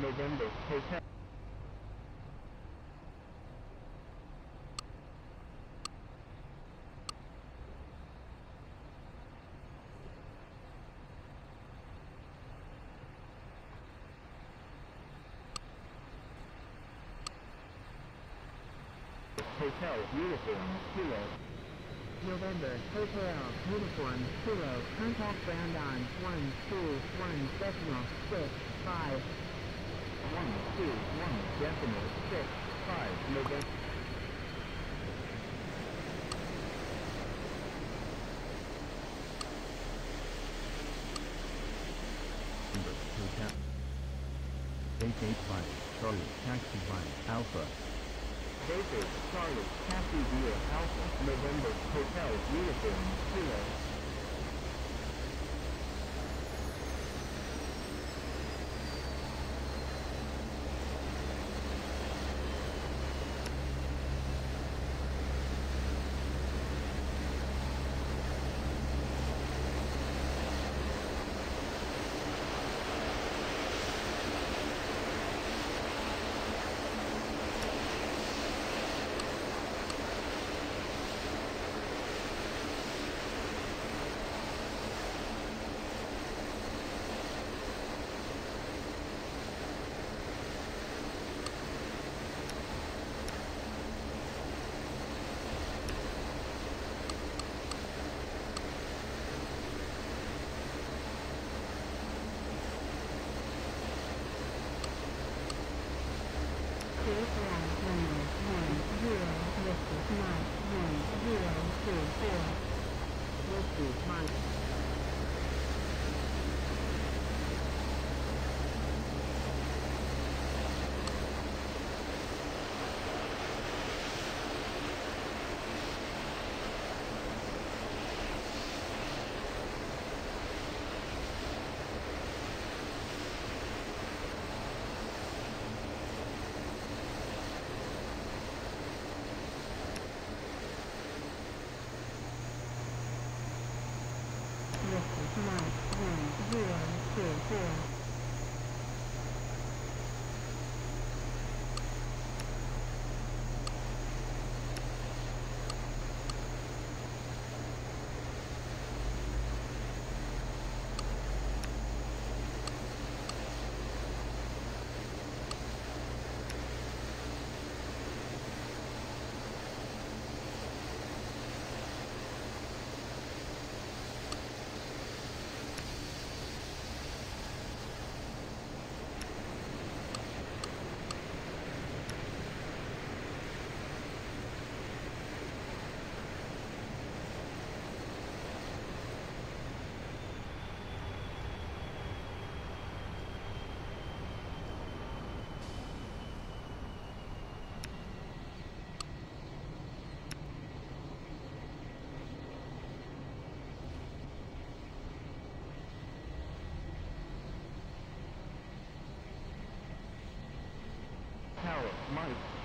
November Hotel. Hotel uniform kilo. November, Hotel, Uniform, Kilo, contact ground on 1, 2, 1, decimal, 6, 5. One two one decimal six five November. Hotel. Vacate by Charlie Taxi by Alpha. Baker Charlie Taxi via Alpha November Hotel uniform kilo.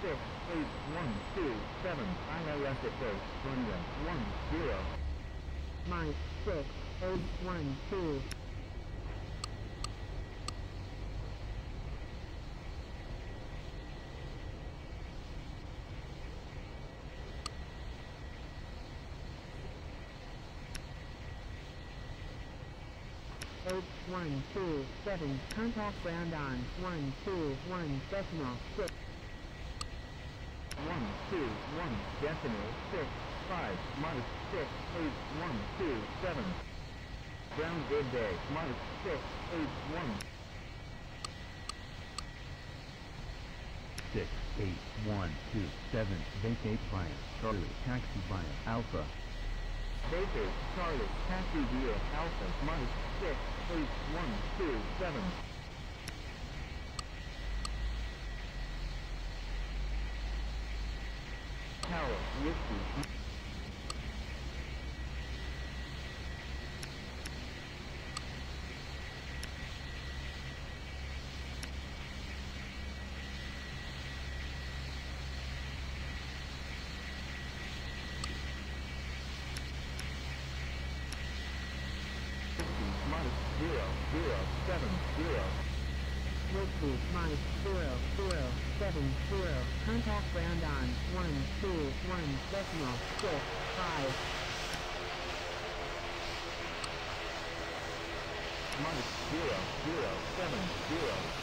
Six eight one two seven ILSFO runway one zero. Mike 6812. Eight one two seven. Contact ground on one two one decimal six. One two one decimal six five Mike six eight one two seven. Ground good day Mike six eight one. Six eight one two seven. Vacate by Charlie Taxi by Alpha. Baker Charlie Taxi via Alpha Mike six eight one two seven. Tower Yaku, Mike, Burrow, Burrow, 7, Burrow, contact ground on, 1, 2, 1, decimal, 6, 5. Mike, 0, 0, 7, 0,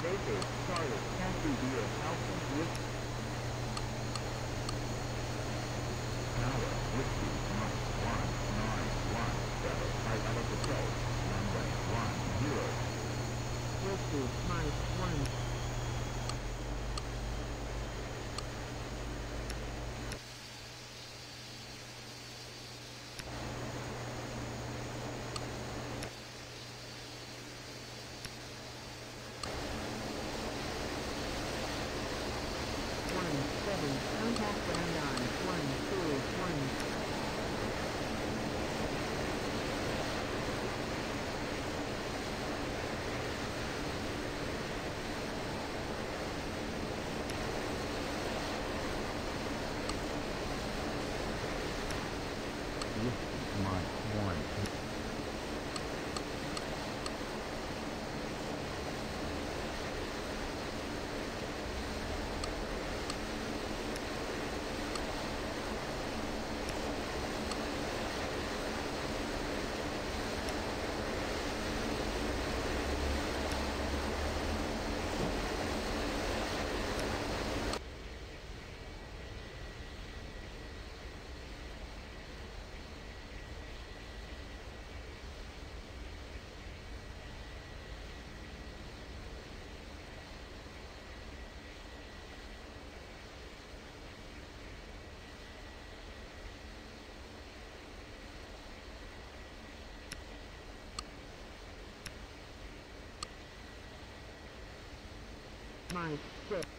Baker, Charlie, Kathy, Deer, to my friend Mike, six.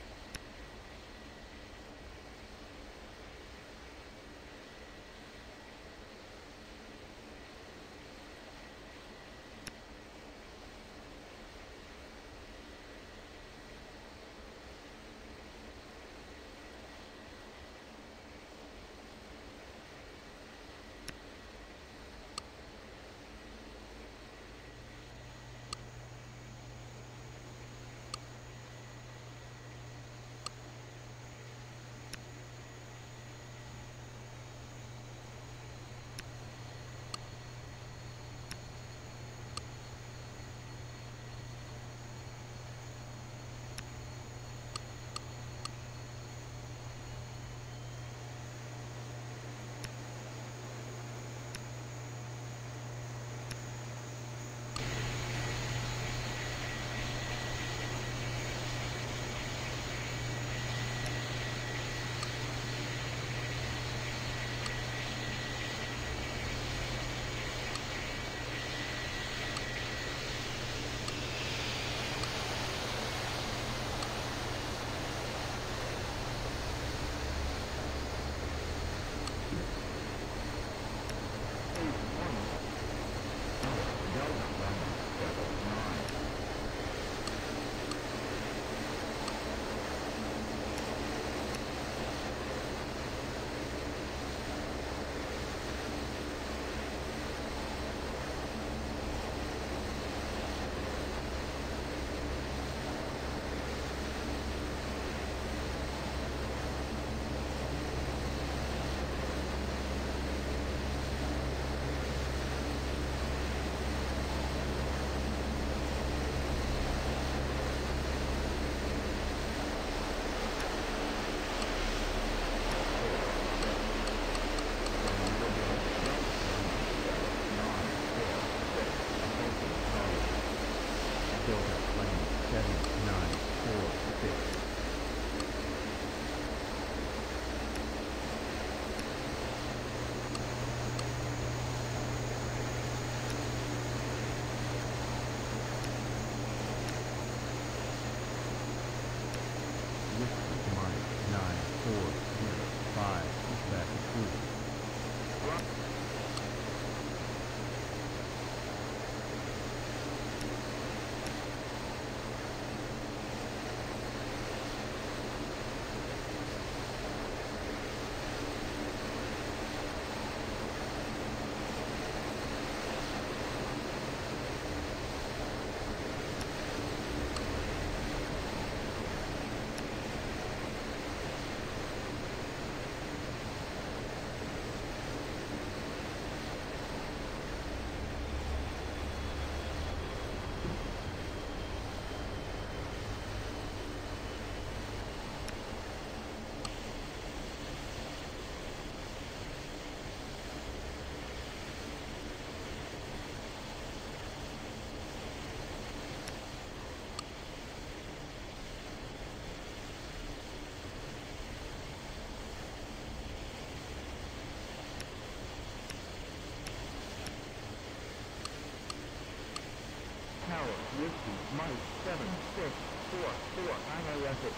power, Whiskey, Mike, 7, 6, 4, 4, ILS at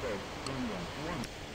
1.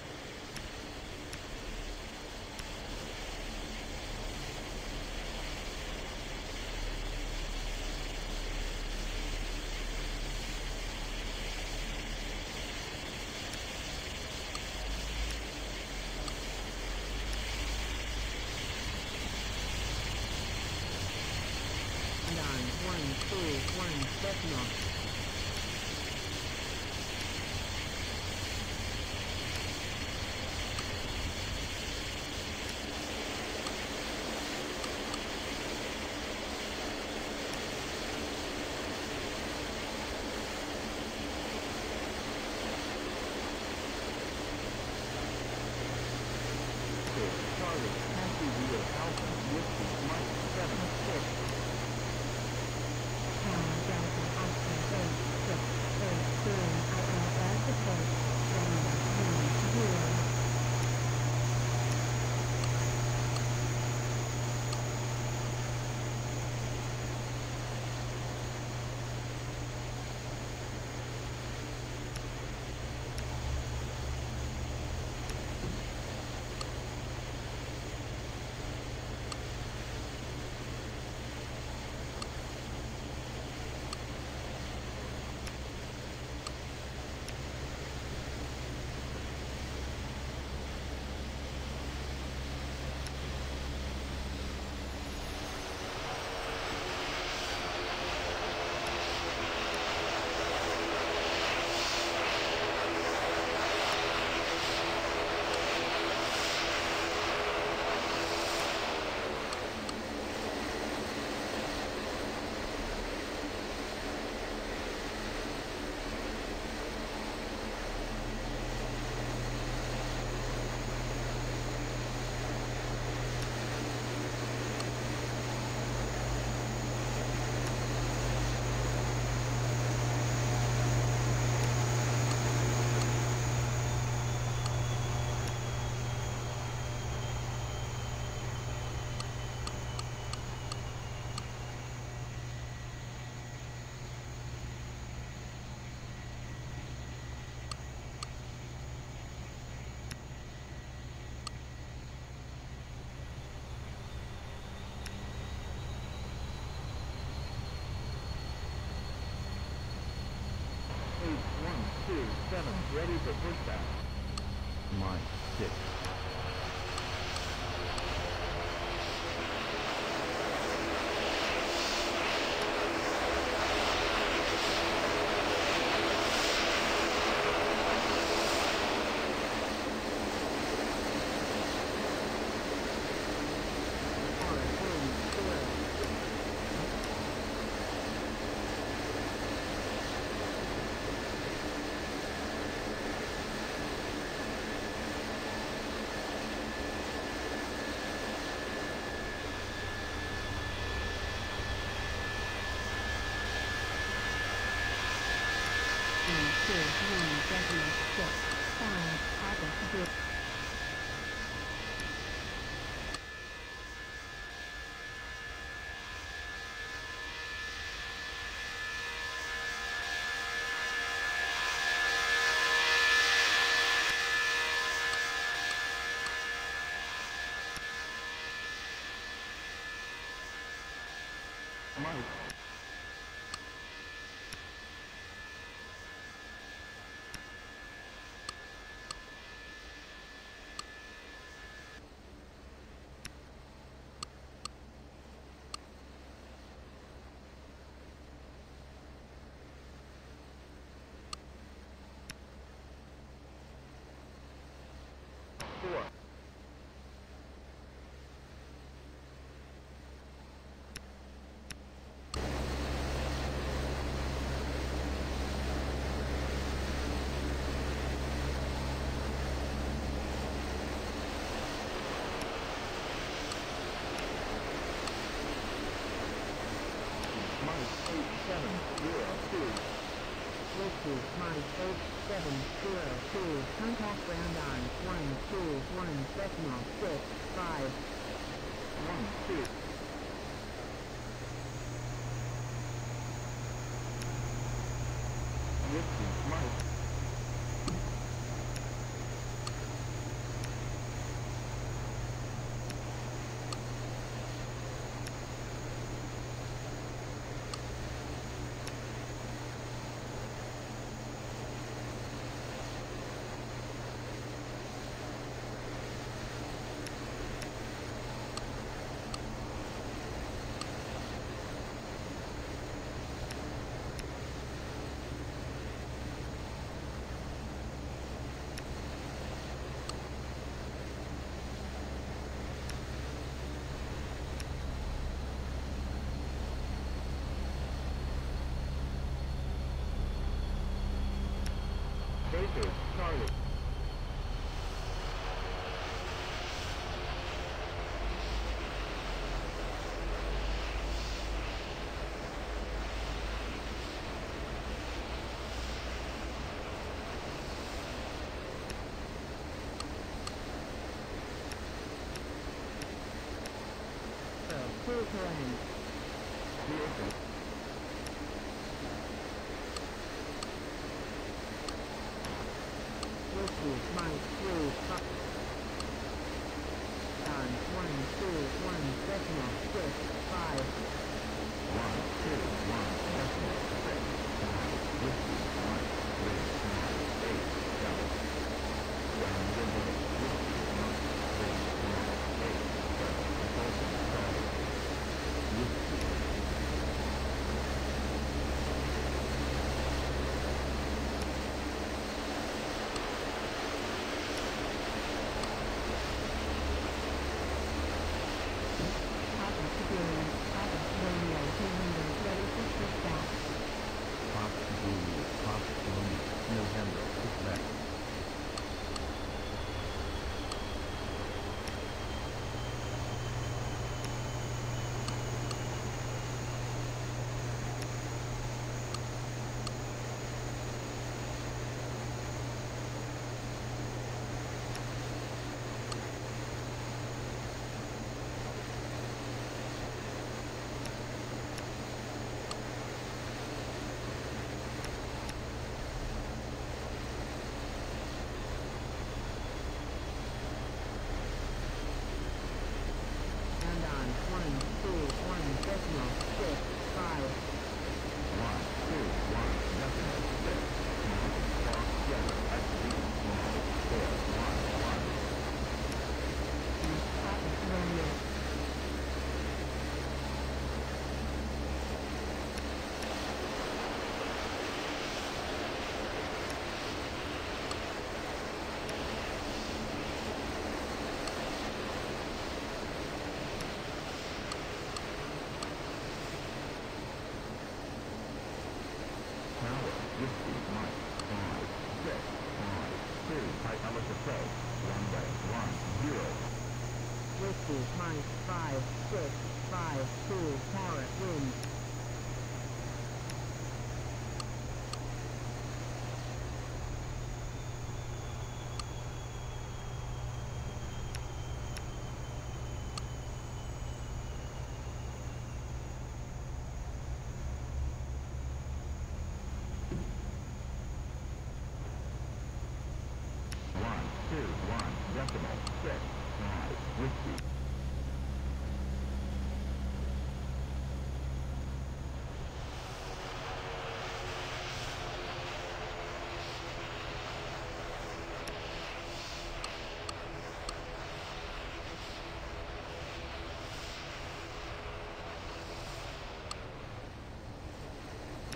Ready for pushback. Mike 6. R three zero. And two one decimal six five August zero. Mike, clear to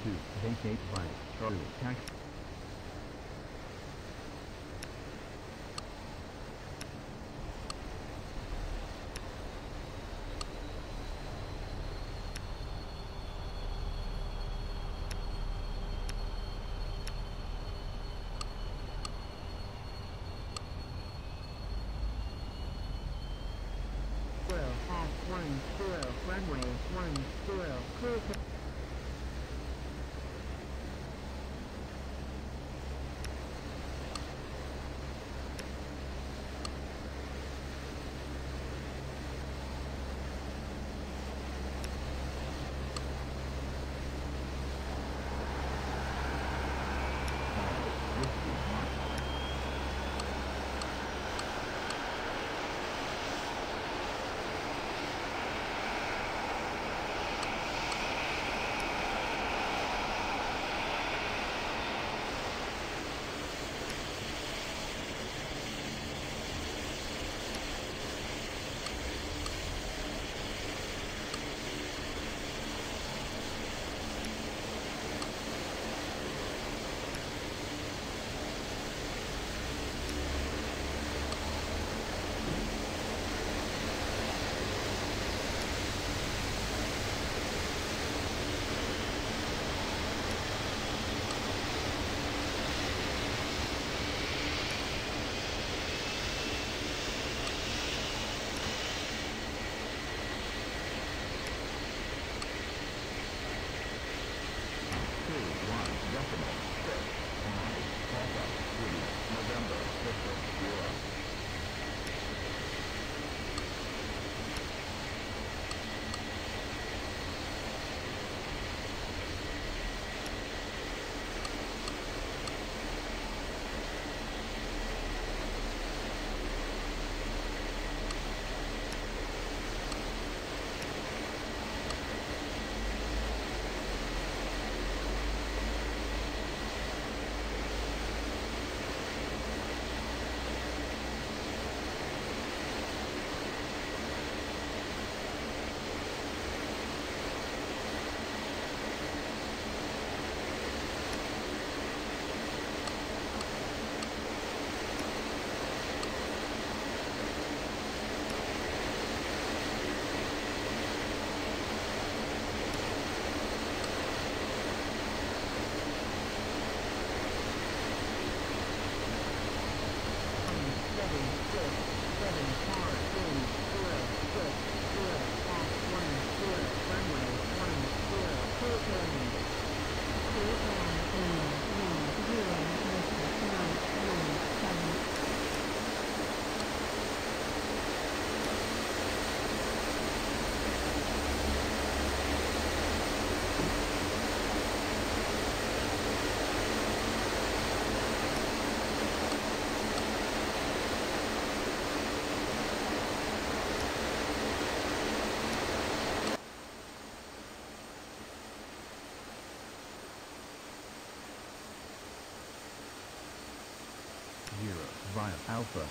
Two, vacate by Charlie, taxi. via Alpha.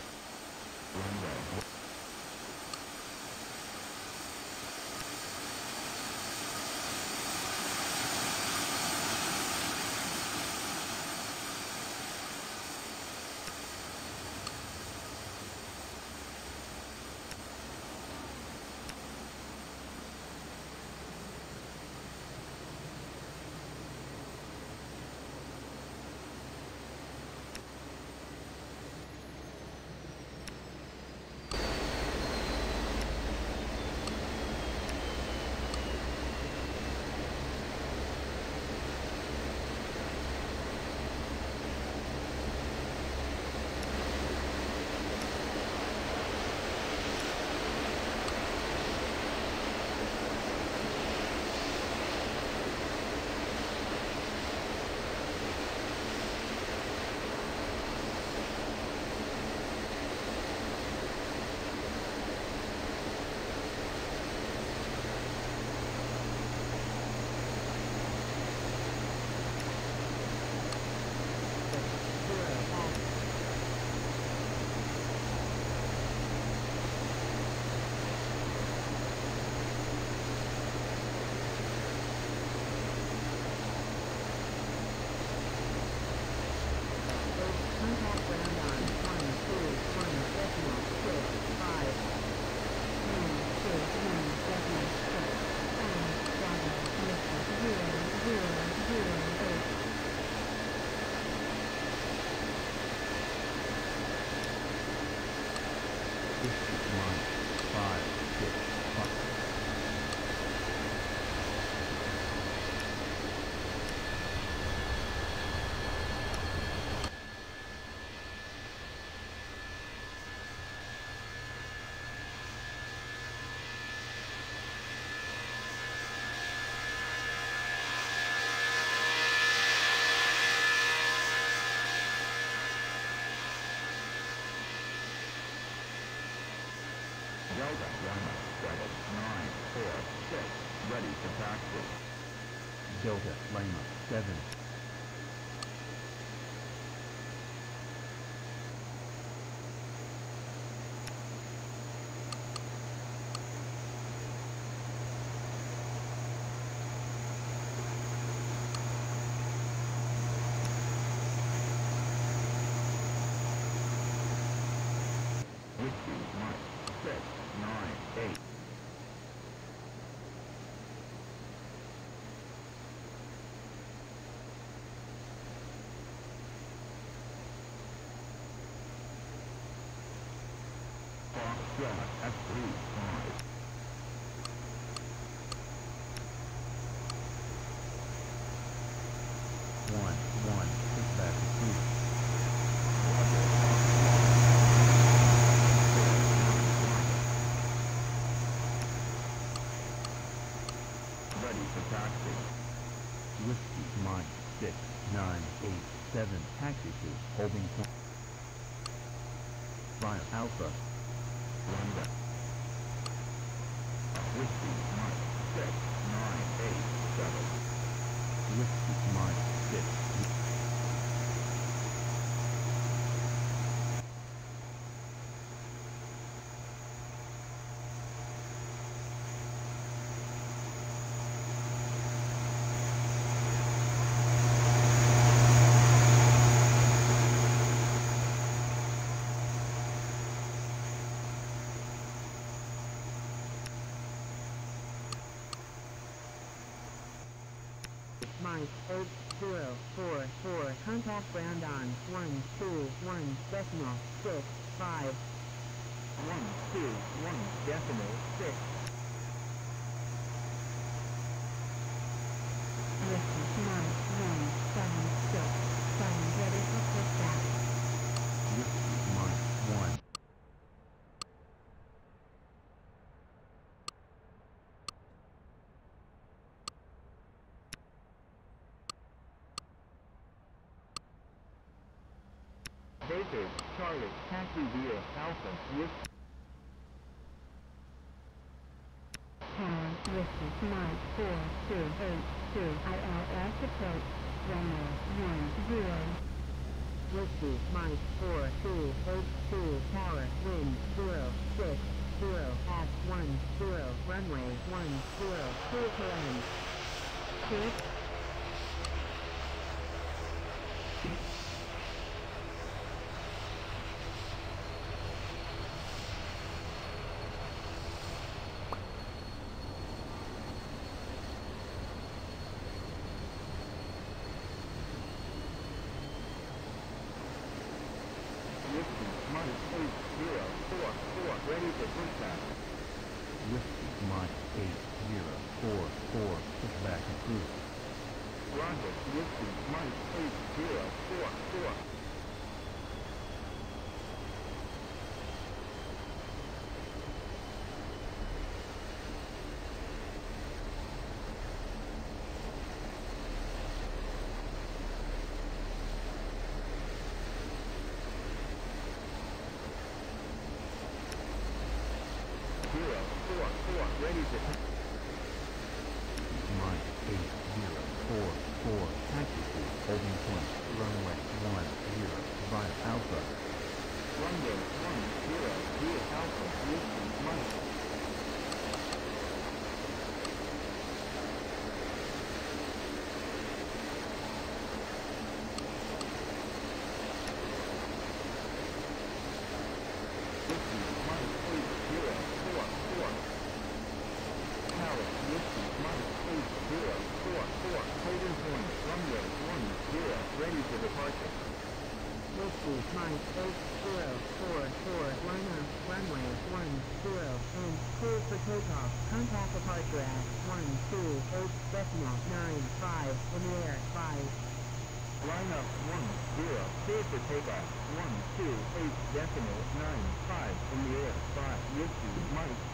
Delta Lima. Seven. Whiskey Mike six nine eight Approved. Ready for taxi. Whiskey Mike. Six, nine, eight, seven. Taxi to holding point. Fire Alpha. Runway. Whiskey Mike six nine eight seven. Whiskey Mike. Six. Mike eight zero four four. Contact ground on one two one decimal six five. One two one decimal six. Okay, Charlie, Taxi Zero, Alpha, Whiskey. Tower, Whiskey, Mike, 4282, ILS approach, runway 10. Whiskey, nine four two eight two. Tower, uh, wind zero six zero at one zero runway one zero clear to ready to Norfolk. Whiskey Mike 8044 line up runway 10 and clear for takeoff. Contact departure at 128 decimal 95 in the air 5. Line up 10 clear for takeoff. 128 decimal 95 in the air 5. Whiskey Mike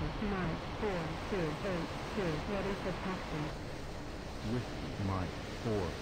my nine, four, two, eight, two, ready for taxi. With my four,